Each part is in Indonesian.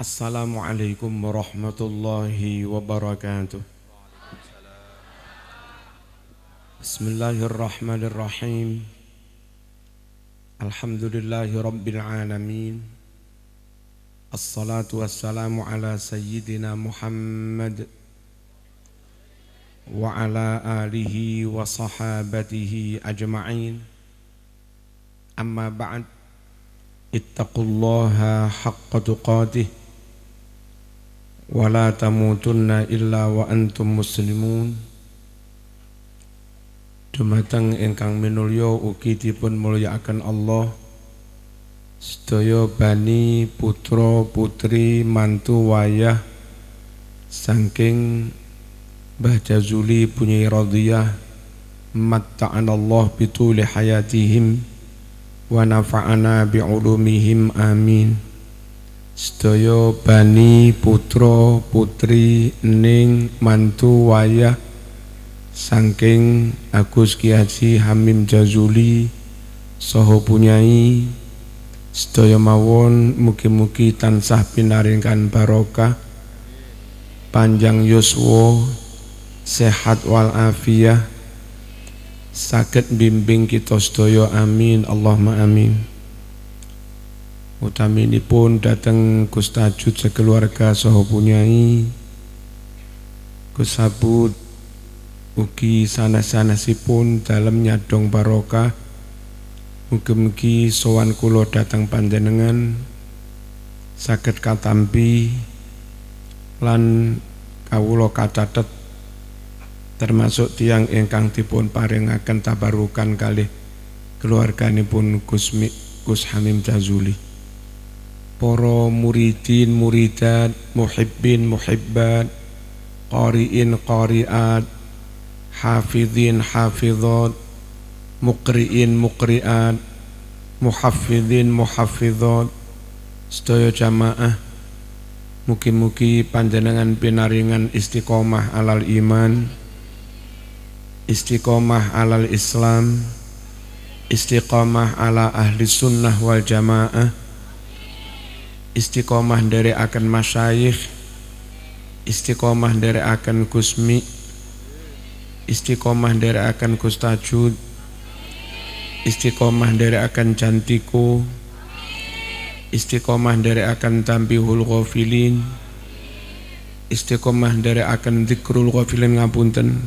السلام عليكم ورحمة الله وبركاته. بسم الله الرحمن الرحيم. الحمد لله رب العالمين. الصلاة والسلام على سيدنا محمد وعلى آله وصحابته أجمعين. أما بعد اتقوا الله حق تقاته. ولا تموتن إلا وأنتم مسلمون Dumateng ingkang minulya ugi dipun mulyakaken Allah sedaya bani putra putri mantu wayah saking Mbah Jazuli punya radhiyah matta'an Allah bituli hayatihim wa nafa'ana bi'ulumihim amin sedaya bani putra putri ning mantu wayah saking Agus Ki Haji Hamim Jazuli saha punyai sedaya mawon mugi-mugi tansah pinaringkan barokah. Panjang yuswa sehat wal afiyah sakit bimbing kita sedaya amin. Allahumma amin Utami ini pun datang Gus Tajud sekeluarga saha punyai. Gus Sabut ugi sanes-sanesipun dalam nyadong barokah. Mugi-mugi sowan kula datang panjenengan. Saged katampi lan kawula kacatet termasuk tiang ingkang dipun paringaken tabarukan kalih keluarganipun Gus Gus Hamim Jazuli para muridin muridat muhibbin muhibbat qari'in qari'at hafidhin hafidhat muqri'in muqri'at muhafidhin muhafidhat sedaya jamaah mugi-mugi panjenengan pinaringan istiqomah alal iman istiqomah alal islam istiqomah ala ahli sunnah wal jamaah istiqomah dari akan masyayikh istiqomah dari akan kusmi istiqomah dari akan kustajud istiqomah dari akan cantiku istiqomah dari akan tampihul ghafilin istiqomah dari akan zikrul ghafilin ngapunten.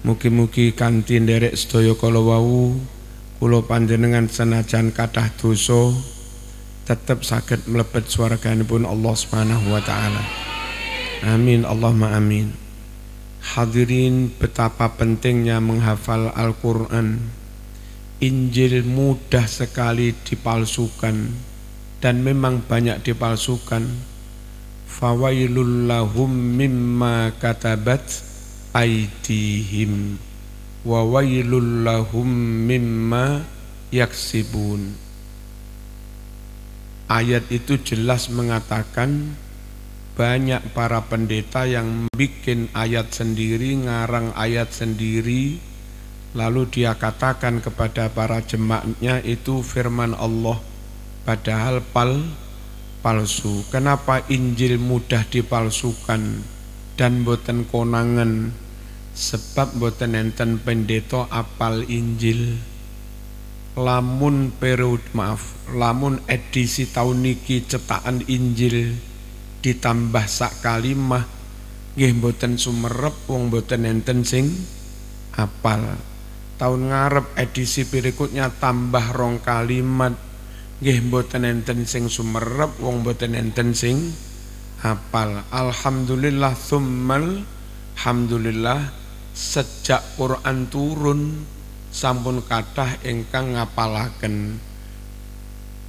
Mugi-mugi kantin derek sedaya kala wau kula panjenengan senajan kathah dosa tetap sakit melepet pun Allah Subhanahu wa taala. Amin Allahumma amin. Hadirin betapa pentingnya menghafal Al-Qur'an. Injil mudah sekali dipalsukan dan memang banyak dipalsukan. Fawailul lahum mimma katabat aidihim wa wailul lahum mimma yaksibun Ayat itu jelas mengatakan banyak para pendeta yang bikin ayat sendiri, ngarang ayat sendiri, lalu dia katakan kepada para jemaatnya itu firman Allah, padahal pal palsu. Kenapa Injil mudah dipalsukan dan boten konangan? Sebab boten enten pendeta apal Injil lamun periode maaf lamun edisi tahun niki cetakan Injil ditambah sak kalimah nggih mboten sumerep wong mboten enten sing apal. Tahun ngarep edisi berikutnya tambah rong kalimat nggih mboten enten sing sumerep wong mboten enten sing apal. Alhamdulillah tsummal alhamdulillah sejak Quran turun sampun kathah ingkang ngapalaken.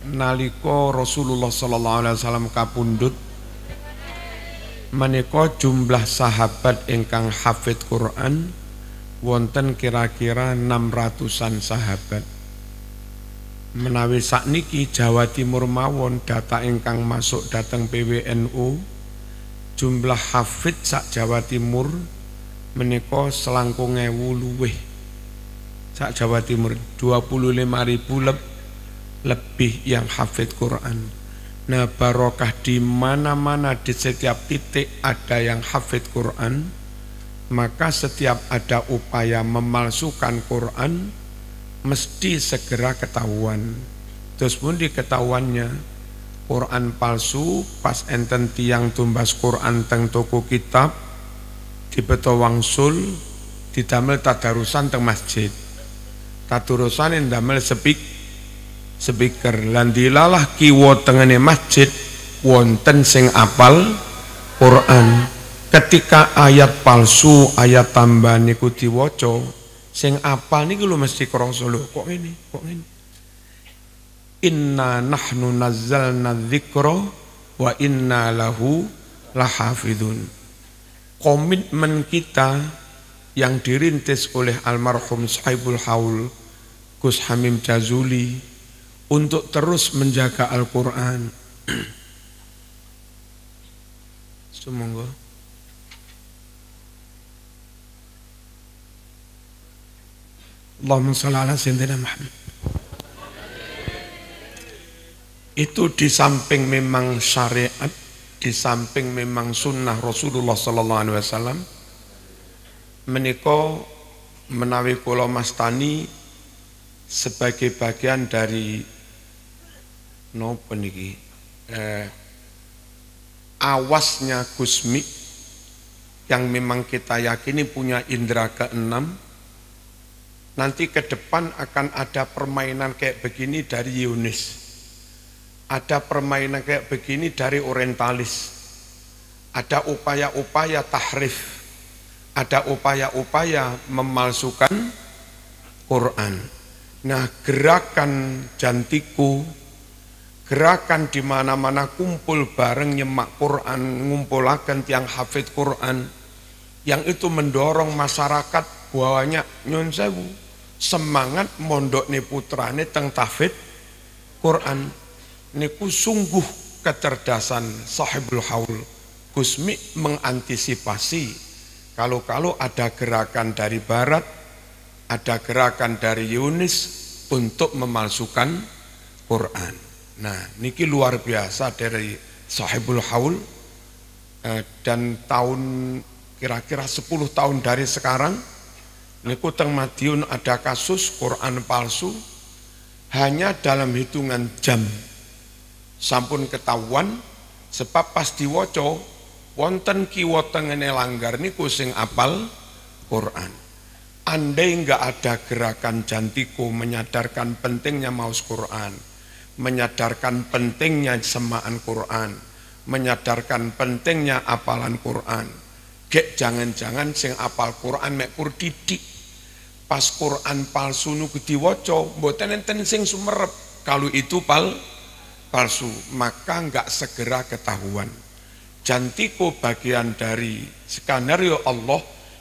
Nalika Rasulullah sallallahu alaihi wasallam kapundhut menika jumlah sahabat ingkang hafid Quran wonten kira-kira 600-an sahabat. Menawi sakniki Jawa Timur mawon data ingkang masuk datang PWNU jumlah hafid sak Jawa Timur menika selangkung ewu sak Jawa Timur 25 ribu leb, lebih yang hafid Quran Nah barokah di mana-mana di setiap titik ada yang hafid Quran, maka setiap ada upaya memalsukan Quran, mesti segera ketahuan. Terus pun diketahuannya, Quran palsu, pas enten tiang tumbas Quran teng toko kitab, di beto wangsul, didamel tadarusan teng masjid. Tadarusan yang damel sepik speaker lan dilalah kiwa tengene masjid wonten sing apal Quran. Ketika ayat palsu ayat tambahan niku diwaca sing apal niku lho mesti krasa lho kok ini kok ini inna nahnu nazzalna dzikra wa inna lahu lahafidun komitmen kita yang dirintis oleh almarhum Sahibul Haul Gus Hamim Jazuli untuk terus menjaga Al-Quran. Semoga. Allahumma salli ala Sayyidina Muhammad. Itu di samping memang syariat, di samping memang sunnah Rasulullah Sallallahu Alaihi Wasallam, meniko menawi kula mastani sebagai bagian dari nopo niki? Eh, awasnya Gusmi yang memang kita yakini punya indera keenam nanti ke depan akan ada permainan kayak begini dari Yunis. Ada permainan kayak begini dari orientalis. Ada upaya-upaya tahrif. Ada upaya-upaya memalsukan Quran nah gerakan jantiku gerakan di mana-mana kumpul bareng nyemak Quran, ngumpulakan tiang hafid Quran, yang itu mendorong masyarakat bawanya nyun semangat mondok ni putrane teng tafid Quran. Niku sungguh kecerdasan sahibul haul. Gusmi mengantisipasi kalau-kalau ada gerakan dari barat ada gerakan dari Yunis untuk memalsukan Quran. Nah, niki luar biasa dari sahibul haul eh, dan tahun kira-kira 10 tahun dari sekarang niku teng Madiun ada kasus Quran palsu hanya dalam hitungan jam. Sampun ketahuan sebab pas diwoco wonten kiwa tengene langgar niku sing apal Quran andai enggak ada gerakan jantiku menyadarkan pentingnya maus Quran menyadarkan pentingnya semaan Quran, menyadarkan pentingnya apalan Quran. Gek jangan-jangan sing apal Quran mek kur. Pas Quran palsu nu diwaca, mboten enten sing sumerep. Kalau itu pal palsu, maka enggak segera ketahuan. Jantiku bagian dari skenario Allah,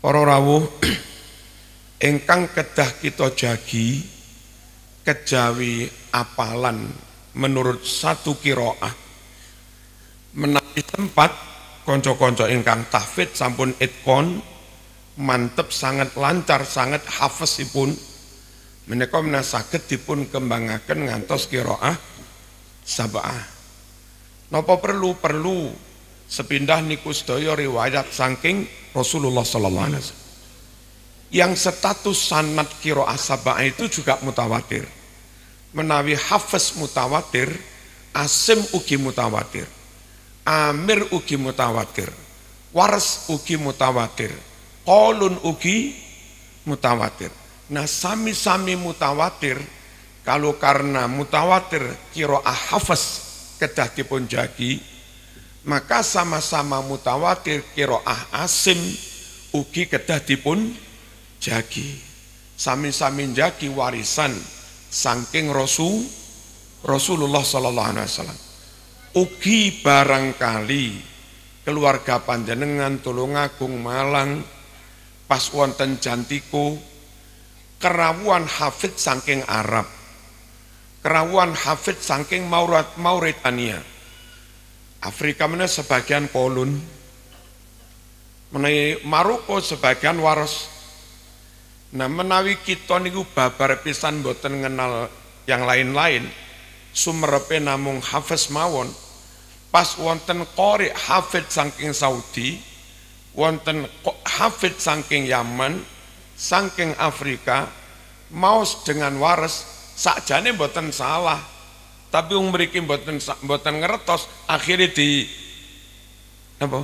Para rawuh Engkang kedah kita jagi kejawi apalan menurut satu kiroah. Menawi tempat konco-konco ingkang tahfid sampun itkon mantep sangat lancar sangat hafesipun menika menasaget dipun kembangaken ngantos kiroah sabah. Napa perlu perlu sepindah niku sedaya riwayat saking Rasulullah sallallahu alaihi wasallam yang status sanat kiro asabah itu juga mutawatir. Menawi hafes mutawatir, asim ugi mutawatir, amir ugi mutawatir, waras ugi mutawatir, kolun ugi mutawatir. Nah sami-sami mutawatir, kalau karena mutawatir kiro ahafes kedah dipun jagi, maka sama-sama mutawatir kiro ah asim ugi kedah dipun jagi sami-sami jagi warisan saking Rasul Rasulullah sallallahu alaihi wasallam. Ugi barangkali keluarga panjenengan Tulungagung Malang pas wonten jantiku kerawuan hafid saking Arab kerawuan hafid saking Maurat Mauritania Afrika mana sebagian Polun menawi Maroko sebagian waros. Nah menawi kita niku babar pisan boten ngenal yang lain-lain sumerepe namung hafiz mawon. Pas wonten qori hafid saking Saudi wonten hafid saking Yaman saking Afrika maus dengan waras sakjane boten salah tapi wong mriki boten boten ngertos akhirnya di apa?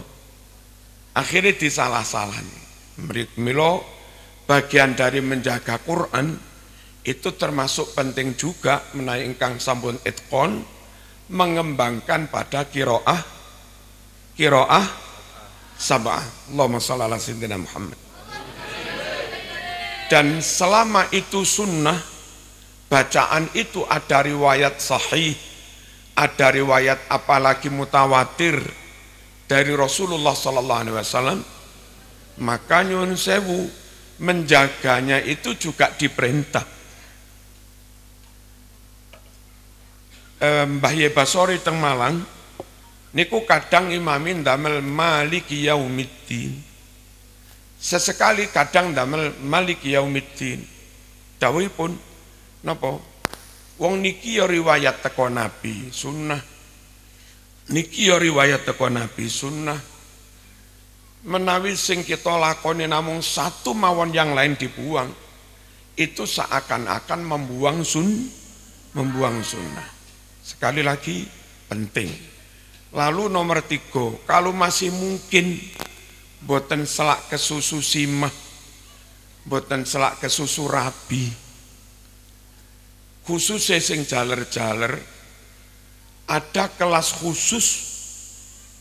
Akhirnya disalah-salah milo bagian dari menjaga Quran itu termasuk penting juga menaikkan sambun itkon mengembangkan pada kiroah kiroah sabah. Allahumma salli ala Muhammad. Dan selama itu sunnah bacaan itu ada riwayat sahih ada riwayat apalagi mutawatir dari Rasulullah sallallahu alaihi wasallam maka nyun sewu menjaganya itu juga diperintah. Mbah Ye Basori teng Malang niku kadang imamin damel maliki yaumiddin. Sesekali kadang damel maliki yaumiddin. pun napa? Wong niki ya riwayat teko Nabi, sunnah. Niki ya riwayat teko Nabi, sunnah menawi sing kita lakoni namung satu mawon yang lain dibuang itu seakan-akan membuang sun membuang sunnah sekali lagi penting lalu nomor tiga kalau masih mungkin boten selak ke susu simah boten selak ke susu rabi khusus sing jaler-jaler ada kelas khusus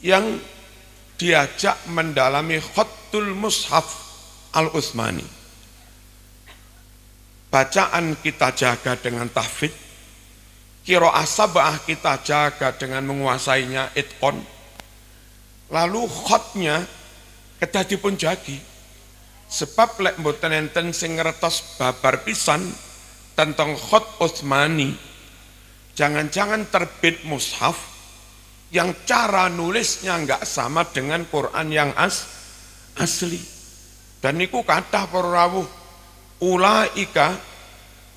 yang diajak mendalami khotul mushaf al-Utsmani. Bacaan kita jaga dengan tahfid, kiro asabah kita jaga dengan menguasainya itkon, lalu khotnya kita dipun jagi. Sebab lek mboten enten sing ngertos babar pisan tentang khot Utsmani, jangan-jangan terbit mushaf yang cara nulisnya nggak sama dengan Quran yang as, asli. Dan niku kata para rawuh ulaika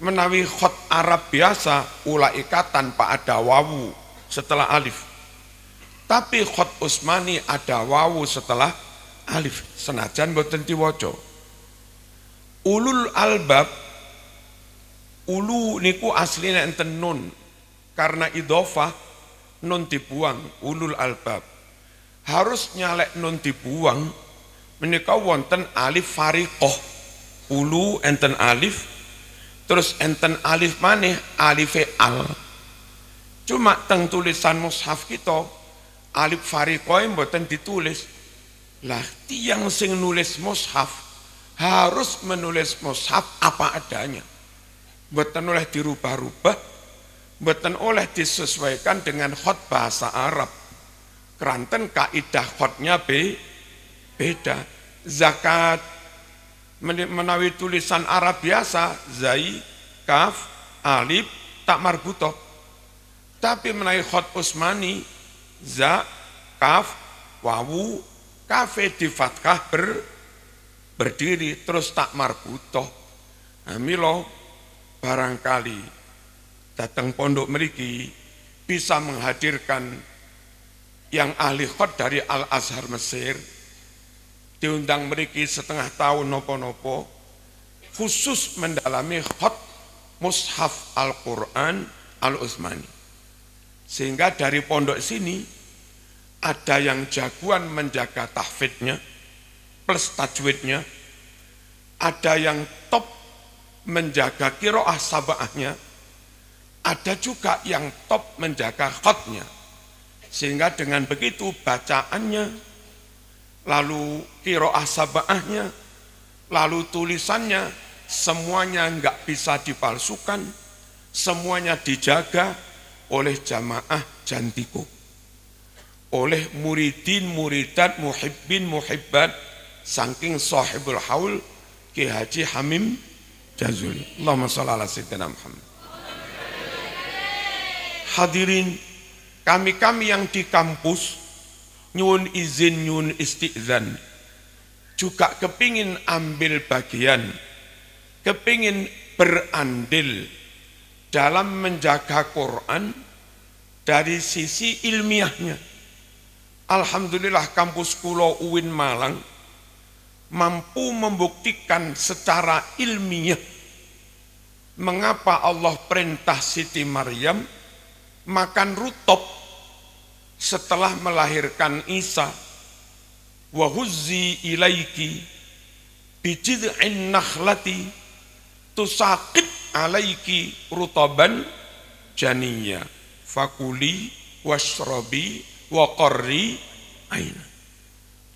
menawi khot Arab biasa ulaika tanpa ada wawu setelah alif. Tapi khot Usmani ada wawu setelah alif senajan boten diwaca. Ulul albab ulu niku aslinya enten nun. Karena idofah nun dibuang ulul albab. Harus nyalek nun dibuang menika wonten alif fariqoh. Ulu enten alif terus enten alif maneh alif al. Cuma teng tulisan mushaf kita alif fariqoh mboten ditulis. Lah tiang sing nulis mushaf harus menulis mushaf apa adanya mboten oleh dirubah-rubah Mboten oleh disesuaikan dengan khot bahasa Arab. Keranten kaidah khotnya be, beda. Zakat menawi tulisan Arab biasa, zai, kaf, alif, tak marbutoh. Tapi menawi khot Usmani, za, kaf, wawu, kafe di fatkah ber, berdiri terus tak marbutoh. Nah, barangkali datang pondok meriki bisa menghadirkan yang ahli khot dari Al-Azhar Mesir diundang meriki setengah tahun nopo-nopo khusus mendalami khot mushaf Al-Quran Al-Utsmani. Sehingga dari pondok sini ada yang jagoan menjaga tahfidnya plus tajwidnya ada yang menjaga kiroah sabahnya ada juga yang top menjaga khotnya. Sehingga dengan begitu bacaannya, lalu kiroah sabaahnya, lalu tulisannya, semuanya nggak bisa dipalsukan, semuanya dijaga, oleh jamaah Jantiko. Oleh muridin, muridat, muhibbin, muhibbat, saking sahibul haul Ki Haji Hamim Jazuli. Allahumma salli ala Sayyidina Muhammad. Hadirin, kami-kami yang di kampus, nyun izin, nyun istiqzan, juga kepingin ambil bagian, kepingin berandil dalam menjaga Quran dari sisi ilmiahnya. Alhamdulillah kampus Kulo UIN Malang mampu membuktikan secara ilmiah mengapa Allah perintah Siti Maryam makan rutop setelah melahirkan Isa. Wa huzzi ilaiki bijid'in nakhlati tusaqit alaiki rutaban janiyya fakuli washrobi wa qarri aina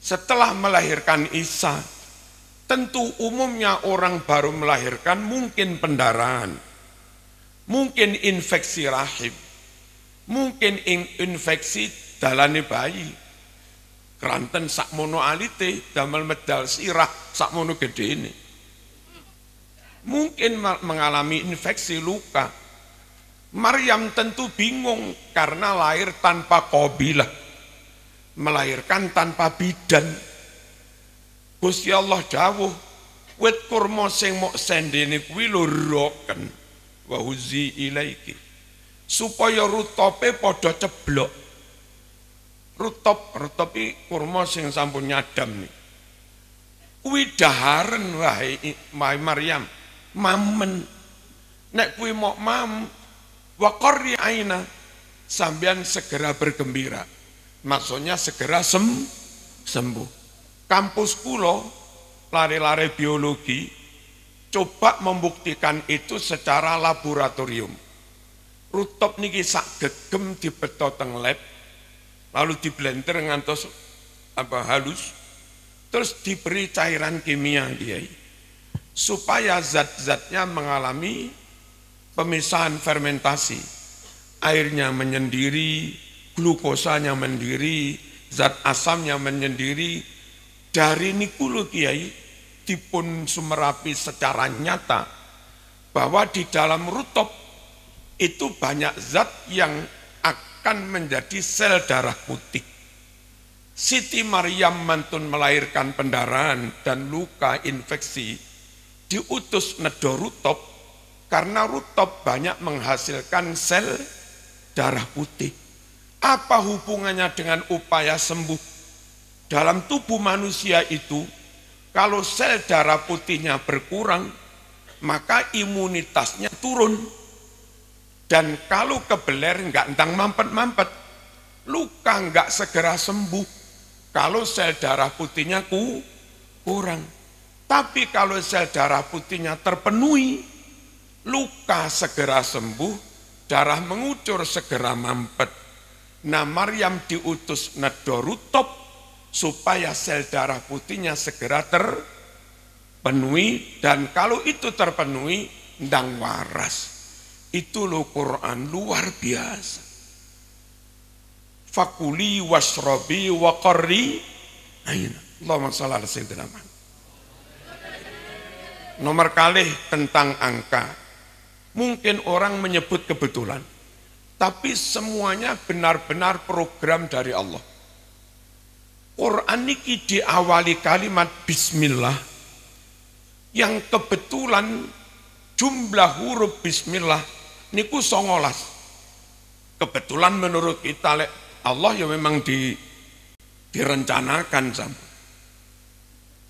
setelah melahirkan Isa tentu umumnya orang baru melahirkan mungkin pendarahan mungkin infeksi rahim mungkin infeksi dalane bayi. Keranten sakmono alite damel medal sirah sakmono gede ini. Mungkin mengalami infeksi luka. Maryam tentu bingung karena lahir tanpa kobilah melahirkan tanpa bidan. Gusti Allah dawuh wit kurma sing mok sendene kuwi lho roken. Wa ilaiki. Supaya rutope padha ceblok. Rutop rutopi kurma sing sampun nyadam nih kuwi daharen wahai Maryam. Mamen nek kuwi mau mam wa qarri aina segera bergembira maksudnya segera sem sembuh. Kampus kulo lari-lari biologi coba membuktikan itu secara laboratorium. Rutop niki sak gegem dibeto teng lab lalu di blender ngantos apa halus. Terus diberi cairan kimia kiai. Supaya zat-zatnya mengalami pemisahan fermentasi. Airnya menyendiri glukosanya mendiri zat asamnya menyendiri dari nikulu kiai dipun sumerapi secara nyata bahwa di dalam rutop itu banyak zat yang akan menjadi sel darah putih. Siti Maryam mantun melahirkan pendarahan dan luka infeksi diutus nedo rutop karena rutop banyak menghasilkan sel darah putih. Apa hubungannya dengan upaya sembuh? Dalam tubuh manusia itu, kalau sel darah putihnya berkurang, maka imunitasnya turun dan kalau kebeler nggak entang mampet-mampet, luka nggak segera sembuh. Kalau sel darah putihnya ku, kurang. Tapi kalau sel darah putihnya terpenuhi, luka segera sembuh, darah mengucur segera mampet. Nah Maryam diutus nedorutop supaya sel darah putihnya segera terpenuhi dan kalau itu terpenuhi ndang waras. Itu loh Quran luar biasa. Fakuli wasrobi wa qarri aina. Allahumma salli ala sayyidina Nomor kali tentang angka. Mungkin orang menyebut kebetulan. Tapi semuanya benar-benar program dari Allah. Quran ini diawali kalimat bismillah yang kebetulan jumlah huruf bismillah niku songolas. Kebetulan menurut kita Allah ya memang di, direncanakan sama.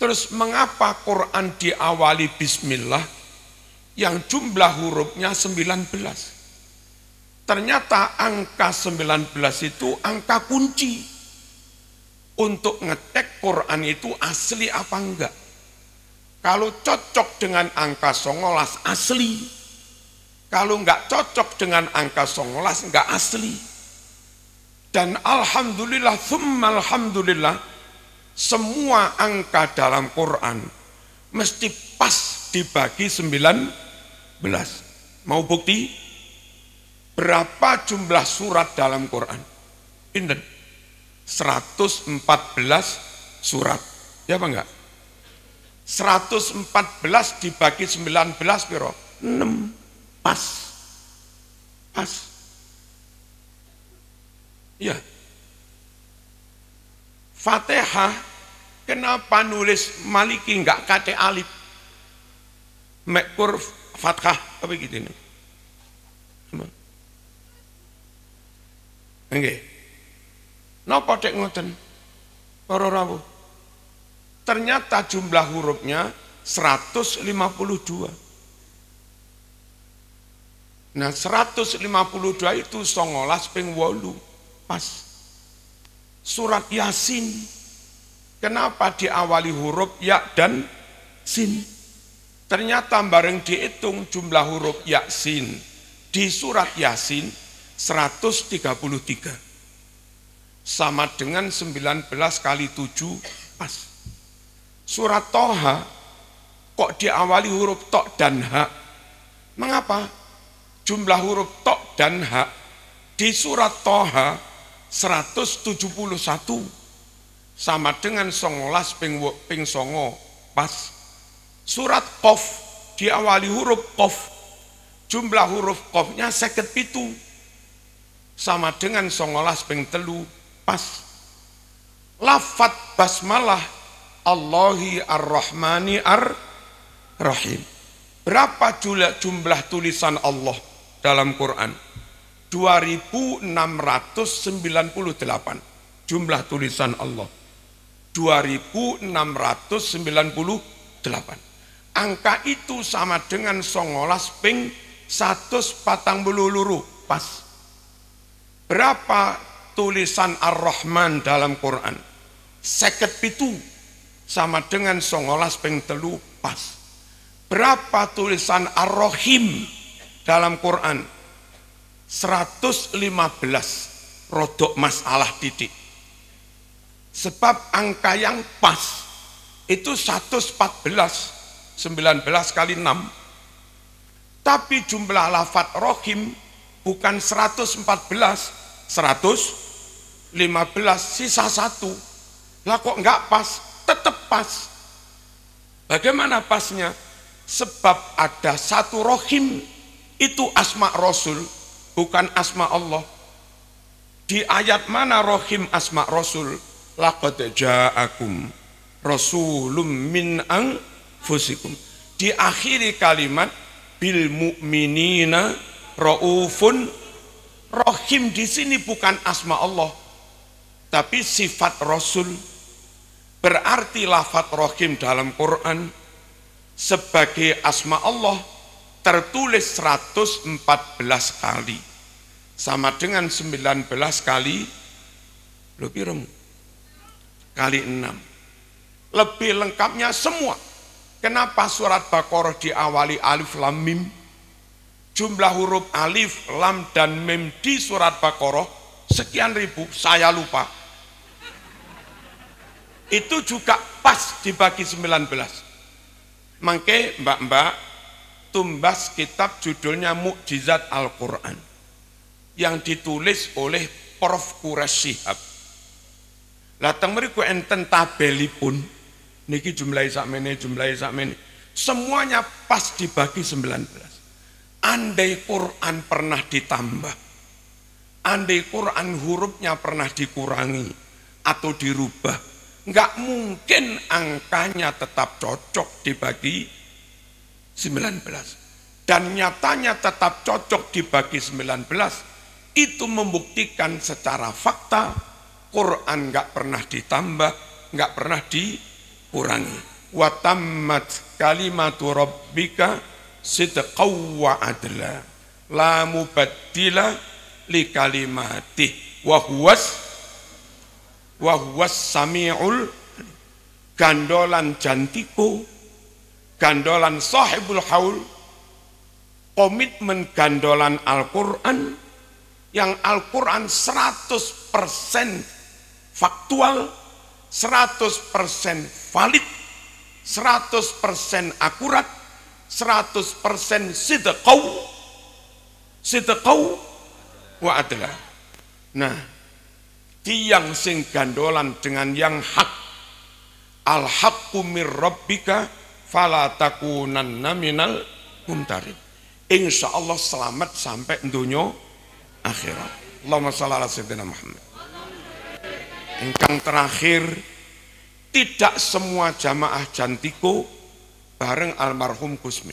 Terus mengapa Quran diawali bismillah yang jumlah hurufnya 19? Ternyata angka 19 itu angka kunci untuk ngecek Quran itu asli apa enggak. Kalau cocok dengan angka songolas asli, kalau nggak cocok dengan angka songolas nggak asli. Dan alhamdulillah, thumma alhamdulillah, semua angka dalam Quran mesti pas dibagi 19. Mau bukti? Berapa jumlah surat dalam Quran? Pinten? 114 surat. Ya apa enggak? 114 dibagi 19 piro? 6. Pas. Pas. Ya. Fatihah kenapa nulis Maliki enggak kate alif? Mekur Fathah apa gitu ini? Nggih. Napa tek ngoten? Para rawuh. Ternyata jumlah hurufnya 152. Nah 152 itu songolas ping wolu pas surat Yasin kenapa diawali huruf ya dan sin ternyata bareng dihitung jumlah huruf Yasin di surat Yasin 133 sama dengan 19 kali 7 pas Surat Toha kok diawali huruf tok dan hak. Mengapa? Jumlah huruf tok dan hak di surat Toha 171 sama dengan songolas ping, ping songo pas. Surat Kof diawali huruf Kof. Jumlah huruf Kofnya seket pitu sama dengan songolas ping telu pas. Lafat basmalah Allahi Ar-Rahmani Ar-Rahim. Berapa jumlah tulisan Allah dalam Quran? 2698 jumlah tulisan Allah. 2698. Angka itu sama dengan songolas ping 140 luru pas. Berapa tulisan Ar-Rahman dalam Quran? Seket pitu sama dengan songolas peng telu pas. Berapa tulisan Ar-Rahim dalam Quran? 115 rodok masalah titik. Sebab angka yang pas itu 114, 19 kali 6. Tapi jumlah lafat rohim bukan 114, 115, sisa satu. Lah kok enggak pas? tetap pas. Bagaimana pasnya? Sebab ada satu rohim, itu asma Rasul, bukan asma Allah. Di ayat mana rohim asma Rasul? Laqad ja'akum rasulum min anfusikum. Di akhiri kalimat bil mu'minina raufun rohim di sini bukan asma Allah tapi sifat Rasul Berarti lafat rohim dalam Quran sebagai asma Allah tertulis 114 kali. Sama dengan 19 kali lebih rem, kali 6. Lebih lengkapnya semua. Kenapa surat Baqarah diawali alif lam mim? Jumlah huruf alif, lam, dan mim di surat Baqarah sekian ribu, saya lupa itu juga pas dibagi 19. Mangke mbak-mbak tumbas kitab judulnya Mukjizat Al-Quran yang ditulis oleh Prof. Qurashihab. Latang meriku enten tabelipun niki jumlah sakmene jumlah sakmene semuanya pas dibagi 19. Andai Quran pernah ditambah, andai Quran hurufnya pernah dikurangi atau dirubah, nggak mungkin angkanya tetap cocok dibagi 19 dan nyatanya tetap cocok dibagi 19 itu membuktikan secara fakta Quran nggak pernah ditambah nggak pernah dikurangi. Watammat kalimatu rabbika sidqaw wa adla. La mubaddila li kalimatih wa huwas wahwas sami'ul gandolan jantiku gandolan sahibul haul komitmen gandolan Al-Quran yang Al-Quran 100% faktual 100% valid 100% akurat 100% sidqau sidqau wa adla. Nah, tiang sing gandolan dengan yang hak al haqqu mir rabbika fala takunanna minal mumtarin. Insya Allah selamat sampai dunia akhirat. Allahumma salli ala sayyidina Muhammad. Engkang terakhir, tidak semua jamaah jantiko bareng almarhum Kusmi.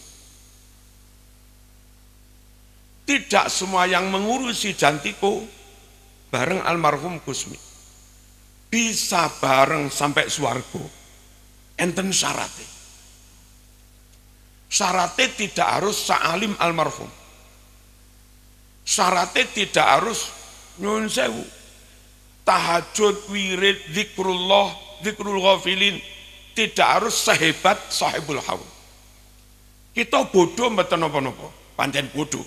Tidak semua yang mengurusi jantiko bareng almarhum Kusmi. Bisa bareng sampai suargo. Enten syaratnya. Syaratnya tidak harus sa'alim almarhum. Syaratnya tidak harus nyun sewu. Tahajud, wirid, zikrullah, zikrul ghafilin tidak harus sehebat sahibul haul. Kita bodoh mboten napa-napa, pancen bodoh.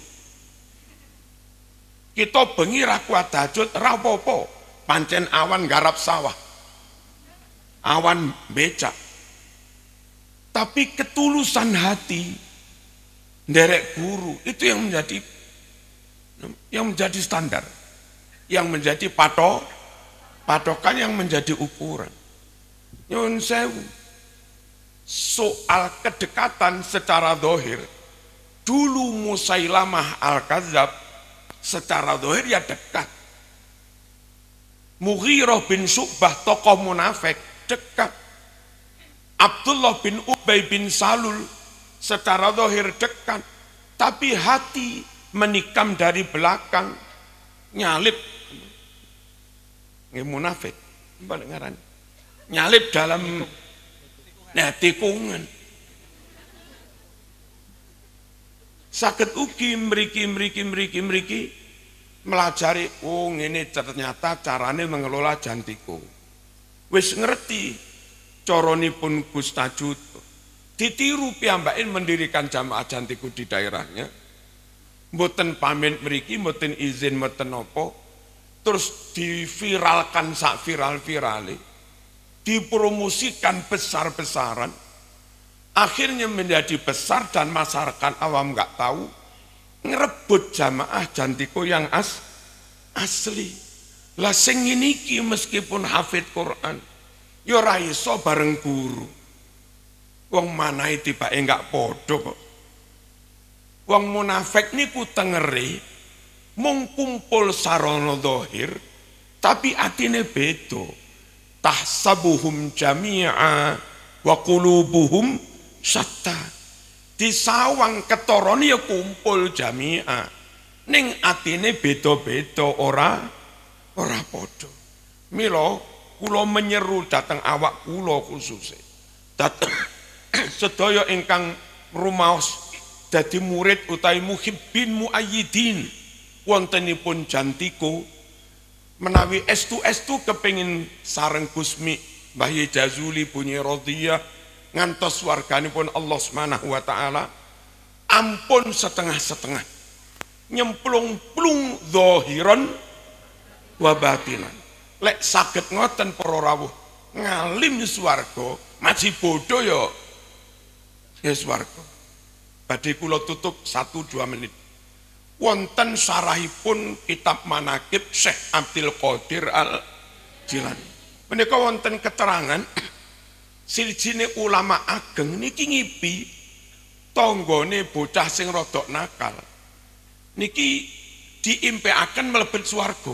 Kita bengi ra kuat tahajud ra pancen awan garap sawah. Awan becak. Tapi ketulusan hati derek guru itu yang menjadi yang menjadi standar, yang menjadi patok, patokan yang menjadi ukuran. Nyun sewu. Soal kedekatan secara dohir, dulu Musailamah Al-Kazab secara dohir ya dekat. Mughirah bin Subah tokoh munafik dekat. Abdullah bin Ubay bin Salul secara dohir dekat. Tapi hati menikam dari belakang nyalip. Ini munafik. Balik ngaran nyalip dalam nah tikungan sakit ugi meriki meriki meriki meriki melajari oh ini ternyata caranya mengelola jantiku. Wis ngerti pun Gus Tajud ditiru piyambakin mendirikan jamaah jantiku di daerahnya. Mboten pamit meriki mboten izin mboten nopo terus diviralkan sak viral-virali dipromosikan besar-besaran, akhirnya menjadi besar dan masyarakat awam nggak tahu, ngerebut jamaah jantiko yang as, asli. Lah sing ki meskipun hafid Quran, yo raiso bareng guru. Wong mana itu pak enggak podo kok. Wong munafik niku tengeri, mung kumpul sarono dohir, tapi atine bedo tahsabuhum jami'a wa qulubuhum syatta. Disawang ketoron ya kumpul jami'a. Ning atine beda-beda ora ora padha. Mila kula menyeru dateng awak kula khususe dateng sedaya ingkang rumaos dadi murid utawi muhibbin muayyidin. Wontenipun jantiko menawi estu-estu kepingin sareng Gusmi Mbah Jazuli bunyi rodiyah ngantos pun Allah Subhanahu wa taala ampun setengah-setengah. Nyemplung-plung zahiran wa batinan. Lek saged ngoten para rawuh ngalim swarga masih bodoh ya ya swarga. Badhe kula tutup 1 2 menit wonten sarahipun kitab manakib Syekh Abdul Qadir Al Jilani. Menika wonten keterangan siljine ulama ageng niki ngipi tonggone bocah sing rodok nakal. Niki diimpeaken mlebet swarga.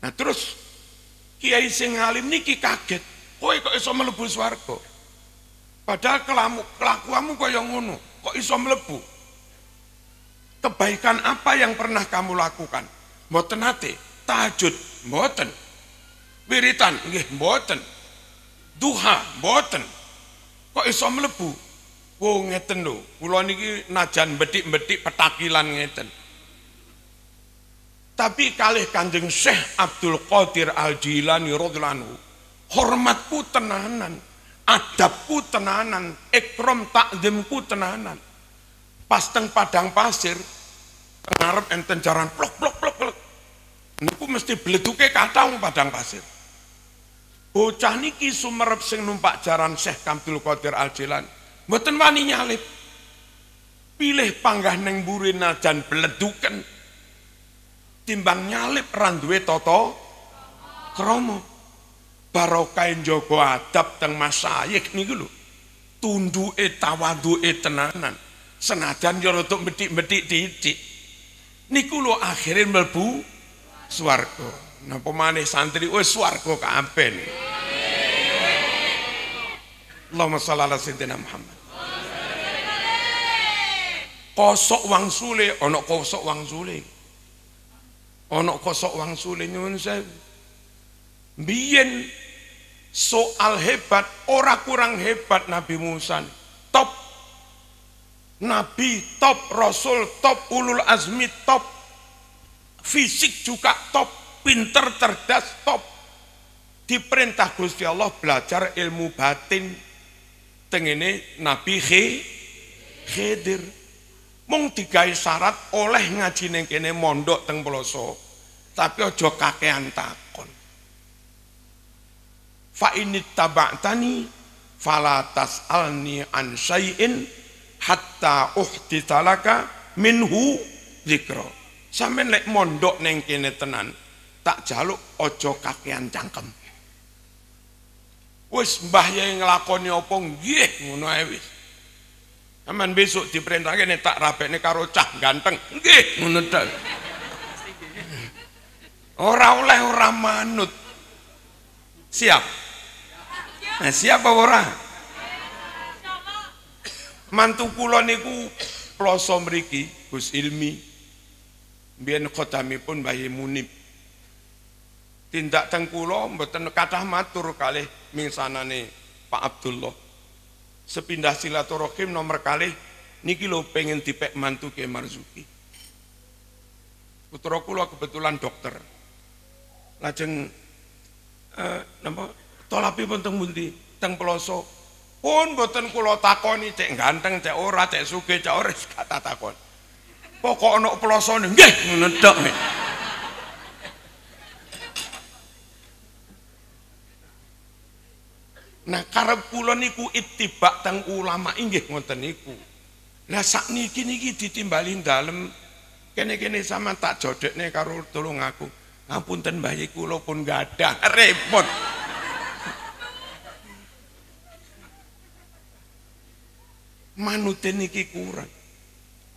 Nah terus kiai sing alim niki kaget, kowe kok iso mlebu swarga? Padahal kelamu, kelakuanmu kaya ngono, kok iso mlebu? Kebaikan apa yang pernah kamu lakukan? Mboten nate, tahajud, mboten. Wiritan, nggih mboten. Duha, mboten. Kok iso mlebu? Wo ngeten lho, kula niki najan betik-betik petakilan ngeten. Tapi kalih Kanjeng Syekh Abdul Qadir Al-Jilani radhiyallahu hormatku tenanan, adabku tenanan, ikram takzimku tenanan pas teng padang pasir ngarep enten jaran plok plok plok plok. Niku mesti bleduke kathah padang pasir. Bocah niki sumerep sing numpak jaran Syekh Kamtul Qadir Al Jilan mboten wani nyalip. Pilih panggah neng burina dan beleduken timbang nyalip randuwe toto kromo barokah njaga adab teng masayik niku lho. Tunduke tawaduke tenanan senajan yo rada metik-metik titik niku lho akhire mlebu swarga. Napa maneh santri? Wis swarga kabeh Allahumma shalli ala sayyidina Muhammad. Kosok wang sule ana kosok wang sule. Ana kosok wang sule nyuwun sewu. Biyen soal hebat ora kurang hebat Nabi Musa Nabi top Rasul top ulul azmi top. Fisik juga top pinter cerdas top. Diperintah Gusti Allah belajar ilmu batin. Tengene Nabi Khidir mung digawe syarat oleh ngaji ning kene mondok teng Ploso tapi aja kakean takon. Fa ini taba'tani fala tas'alni an hatta uhditalaka minhu zikra. Sampean lek mondok ning kene tenan tak jaluk aja kakean cangkem. Wis mbah yai nglakoni apa? Nggih ngono ae wis. Aman besok diperintah kene tak rabekne karo cah ganteng. Nggih ngono tok. Ora oleh ora manut. Siap? Nah, siapa ora? Mantu kula niku ploso mriki Gus Ilmi. Biyen pun Bayi Munib. Tindak teng kula mboten kathah matur kalih mingsanane Pak Abdullah. Sepindah silaturahim nomor kalih niki lho pengen dipek mantu ke Marzuki. Putra kula kebetulan dokter. Lajeng eh, napa Tolapipun teng pundi? Teng Peloso. Pun boten kula takoni cek ganteng, cek ora, cek sugih, cek ora kata takon. Pokok ana pelosone nggih ngono tok. Nah karep kula niku itibak teng ulama inggih ngoten niku. Lah sakniki niki ditimbali dalem kene-kene sama tak jodekne karo tulung aku. Ngapunten Mbah kula pun gadah repot. Manuten niki kurang.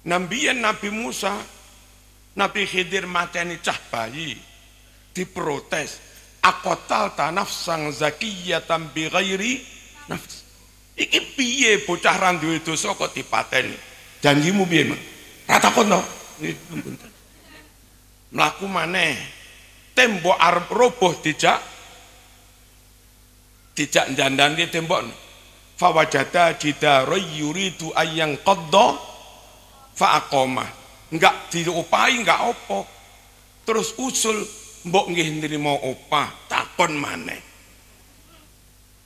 Nambian Nabi Musa Nabi Khidir mateni cah bayi diprotes akotal tanaf sang zakiyatan bi ghairi nafs. Iki piye bocah ra duwe dosa kok dipateni? Janjimu piye Mak? Rata kono mlaku maneh tembok arep roboh dijak dijak njandani tembok fawajada jidara yuridu ayang qadda faaqamah enggak diopahi enggak opo. Terus usul mbok nggih nrimo opah takon maneh.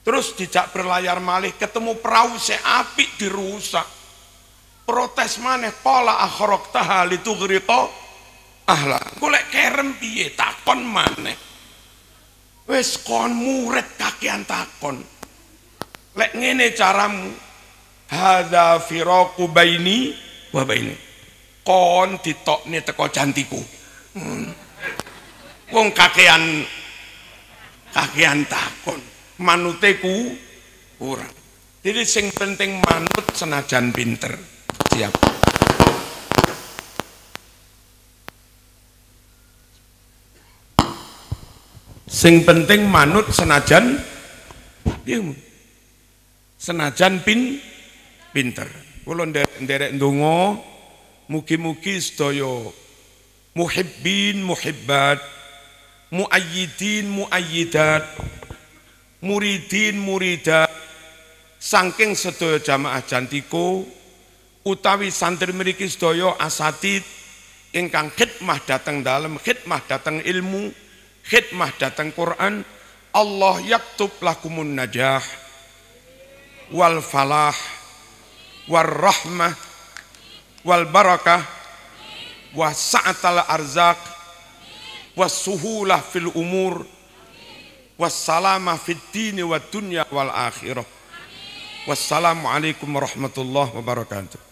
Terus dijak berlayar malih ketemu perahu apik dirusak. Protes maneh pola akhrok tahal itu gerito ahla. Golek kerem piye? Takon maneh. Wis kon murid kakean takon lek ngene caramu hadza firaqu baini wa baini. Kon ditokne teko jantiku. Hmm. wong kakean kakean takon manuteku kurang jadi sing penting manut senajan pinter. Siap. Sing penting manut senajan ilmu senajan pin pinter. Kula nderek ndonga mugi-mugi sedaya muhibbin muhibbat muayyidin muayyidat muridin muridat. Saking sedaya jamaah jantiko utawi santri mriki sedaya asatid ingkang khidmah datang dalam khidmah datang ilmu khidmah datang Quran Allah yaktub lakumun najah wal falah wal rahmah wal barakah wa sa'atal arzak was suhulah fil umur was salamah fid dini wa dunya wal akhirah. Wassalamu warahmatullahi wabarakatuh